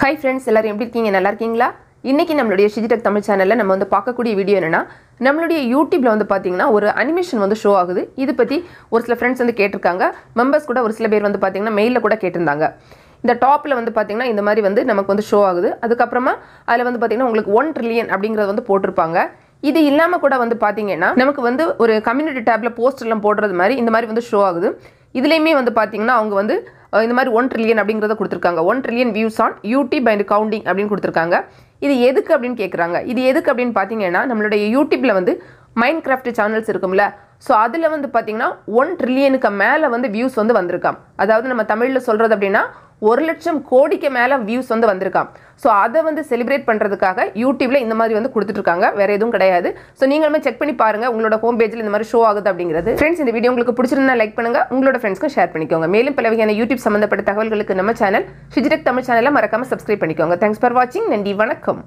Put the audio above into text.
Hi friends எல்லோரும் எப்படி இருக்கீங்க? நல்லா இருக்கீங்களா? இன்றைக்கி நம்மளுடைய ஷிஜிடெக் தமிழ் சேனலில் நம்ம வந்து பார்க்கக்கூடிய வீடியோ என்னன்னா நம்மளுடைய யூடியூப்பில் வந்து பார்த்தீங்கன்னா ஒரு அனிமேஷன் வந்து ஷோ ஆகுது. இது பற்றி ஒரு சில ஃப்ரெண்ட்ஸ் வந்து கேட்டிருக்காங்க. மெம்பர்ஸ் கூட ஒரு சில பேர் வந்து பார்த்தீங்கன்னா மெயிலில் கூட கேட்டிருந்தாங்க. இந்த டாப்பில் வந்து பார்த்திங்கன்னா இந்த மாதிரி வந்து நமக்கு வந்து ஷோ ஆகுது. அதுக்கப்புறமா அதில் வந்து பார்த்தீங்கன்னா உங்களுக்கு ஒன் ட்ரில்லியன் அப்படிங்கிறது வந்து போட்டிருப்பாங்க. இது இல்லாமல் கூட வந்து பார்த்தீங்கன்னா நமக்கு வந்து ஒரு கம்யூனிட்டி டேப்பில் போஸ்டர்லாம் போடுறது மாதிரி இந்த மாதிரி வந்து ஷோ ஆகுது. இதுலேயுமே வந்து பார்த்திங்கன்னா அவங்க வந்து இந்த மாதிரி ஒன் ட்ரில்லியன் அப்படிங்கிறத கொடுத்துருக்காங்க. One trillion views on YouTube and counting அப்படின்னு கொடுத்துருக்காங்க. இது எதுக்கு அப்படின்னு கேட்குறாங்க இது எதுக்கு அப்படின்னு பார்த்தீங்கன்னா நம்மளுடைய யூடியூப்பில் வந்து மைண்ட் கிராஃப்ட் சேனல்ஸ் இருக்கும்ல. ஸோ அதில் வந்து பார்த்தீங்கன்னா ஒன் ட்ரில்லியனுக்கு மேலே வந்து வியூஸ் வந்து வந்திருக்காம். அதாவது நம்ம தமிழில் சொல்கிறது அப்படின்னா ஒரு லட்சம் கோடிக்கு மேலே வியூஸ் வந்து வந்திருக்கான் ஸோ அதை வந்து செலிப்ரேட் பண்ணுறதுக்காக யூடியூப்பில் இந்த மாதிரி வந்து கொடுத்துட்ருக்காங்க. வேறு எதுவும் கிடையாது. ஸோ நீங்களுமே செக் பண்ணி பாருங்கள் உங்களோட ஹோம் பேஜில் இந்த மாதிரி ஷோ ஆகுது அப்படிங்கிறது. ஃப்ரெண்ட்ஸ் இந்த வீடியோ உங்களுக்கு பிடிச்சிருந்தா லைக் பண்ணுங்கள் உங்களோட ஃப்ரெண்ட்ஸ்க்கும் ஷேர் பண்ணிக்கோங்க. மேலும் பல வகையான யூடியூப் சம்மந்தப்பட்ட தகவல்களுக்கு நம்ம சேனல் ஃபிஜிடெக் தமிழ் சேனலை மறக்காமல் சப்ஸ்கிரைப் பண்ணிக்கோங்க. தேங்க்ஸ் ஃபார் வாட்சிங் நன்றி. வணக்கம்.